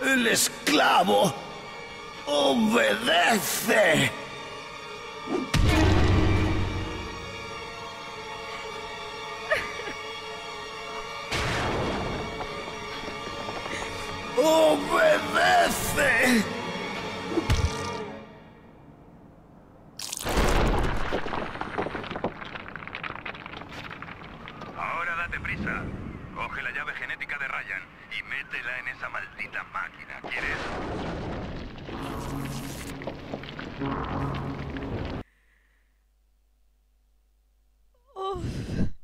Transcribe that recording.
El esclavo obedece. ¡Obedece! Ahora date prisa. Coge la llave genética de Ryan y métela en esa maldita máquina. ¿Quieres? Uf.